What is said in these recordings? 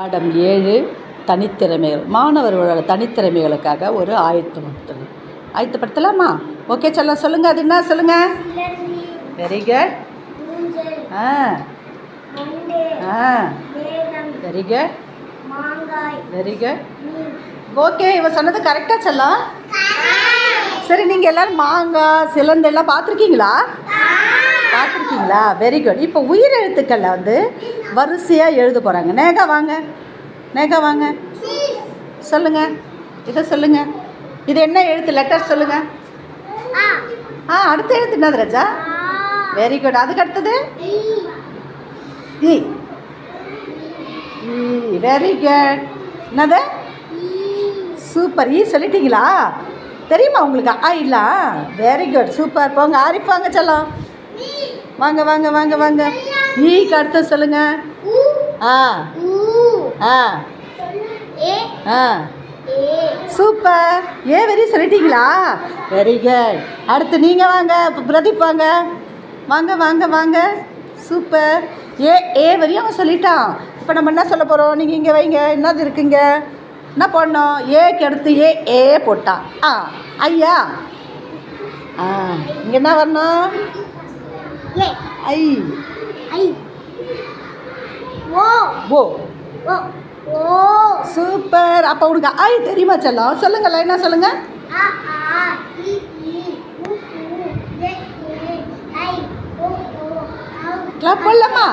பாடம் ஏழு தனித்திறமைகள். மாணவர்களோட தனித்திறமைகளுக்காக ஒரு ஆயத்தப்படுத்தல். ஆயத்தப்படுத்தலாமா? ஓகே சொல்ல சொல்லுங்கள் அது என்ன? சொல்லுங்கள் வெரி குட் ஆ. ஆ. Very good very good okay இவ சொன்னது கரெக்டாக சொல்லலாம் சரி நீங்கள் எல்லாரும் மாங்காய் சிலந்து எல்லாம் பார்த்துருக்கீங்களா? பார்த்துருக்கீங்களா? வெரி குட் இப்போ உயிரெழுத்துக்களில் வந்து வரிசையாக எழுத போகிறாங்க நேகா வாங்க. நேகா வாங்க. சொல்லுங்கள் இதை சொல்லுங்கள் இது என்ன எழுத்து? லெட்டர் சொல்லுங்கள் ஆ அடுத்த எழுத்து என்னது ரஜா? வெரி குட் அதுக்கு அடுத்தது? இ வெரி குட் என்னது? சூப்பர் ஈ e சொல்லிட்டீங்களா? தெரியுமா உங்களுக்கு? ஆ இல்லை வெரி குட் சூப்பர் போங்க. ஆரிப்பாங்க செல்லம். வாங்க வாங்க வாங்க வாங்க. ஈக்கு அடுத்து சொல்லுங்க. ஆ. ஆ. ஆ. சூப்பர். ஏ வெரி சொல்லிட்டீங்களா? Very good. அடுத்து நீங்கள் வாங்க பிரதீப் வாங்க. வாங்க வாங்க வாங்க. சூப்பர். ஏ ஏ வரையும் அவன் சொல்லிட்டான். இப்போ நம்ம என்ன சொல்ல போகிறோம் நீங்கள் இங்கே வைங்க. என்னது இருக்குங்க? என்ன பண்ணோம் ஏக்கு அடுத்து ஏ ஏ போட்டான் ஆ ஐயா. ஆ இங்கே என்ன வரணும்? A I. I. O. O. O O. Super. அப்போ உனக்கு ஐ தெரியுமா செல்லம்? ஓ ஓ ஆ. கிளப் பண்ணலாமா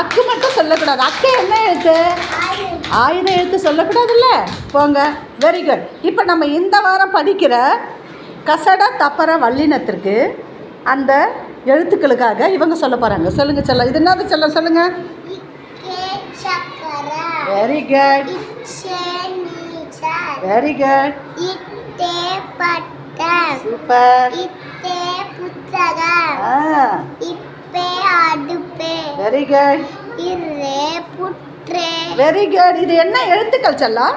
அக்கு மட்டும் சொல்லக்கூடாது. அக்கு என்ன எழுத்து? ஆயுத எழுத்து சொல்லக்கூடாதுல்ல? போங்க. வெரி குட் இப்போ நம்ம இந்த வாரம் படிக்கிற கசட தப்பற வல்லினத்திற்கு அந்த எழுத்துக்களுக்காக இவங்க சொல்ல போகிறாங்க சொல்லுங்க சொல்ல இது என்னது சொல்ல சொல்லுங்க. இக்கே சக்கர very good very good super very good very good இது என்ன எழுத்துக்கள் செல்லாம்?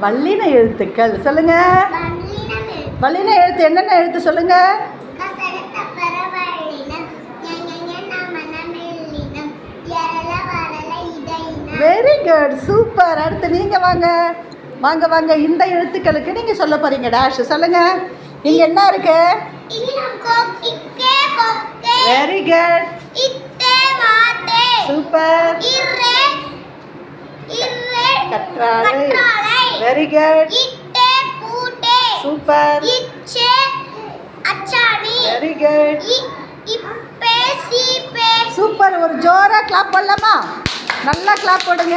வல்லின எழுத்துக்கள். சொல்லுங்க. வல்லினம் எழுத்து என்னென்ன எழுத்து சொல்லுங்க? கசடத்த பரவழினம் ஞஞஞ நமன மெல்லினம் எரல வரல இடையினம் வெரி குட் சூப்பர் அடுத்து நீங்கள் வாங்க. வாங்க வாங்க. இந்த எழுத்துக்களுக்கு நீங்கள் சொல்ல போகிறீங்க டேஷ் சொல்லுங்க. இங்கே என்ன இருக்கு? வெரி குட் சூப்பர் கற்றாழை. Very good super. இச்சே அச்சாணி. வெரி குட் இப்பே சூப்பர். ஒரு ஜோராக கிளாப் பண்ணலாமா நல்லா கிளாப் போடுங்க.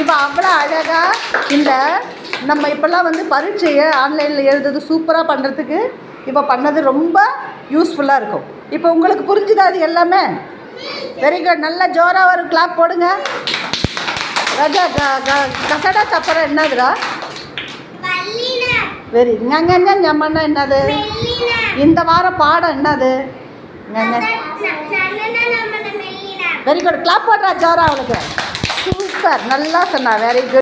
இப்போ அவ்வளோ அழகாக இல்லை நம்ம இப்போல்லாம் வந்து பரீட்சையை ஆன்லைனில் எழுதுறது சூப்பராக பண்ணுறதுக்கு இப்போ பண்ணது ரொம்ப யூஸ்ஃபுல்லாக இருக்கும். இப்போ உங்களுக்கு புரிஞ்சுதா அது எல்லாமே? வெரி குட் நல்லா ஜோராக ஒரு கிளாப் போடுங்க. கசடா தப்பறம் என்னதுடா? வெரி ஞங்க ஞம்மன்னா என்னது? இந்த வாரம் பாடம் என்னது? வெரி குட் கிளாப் போடுறா ஜோரா அவளுக்கு. சூப்பர் நல்லா சொன்னா. Very good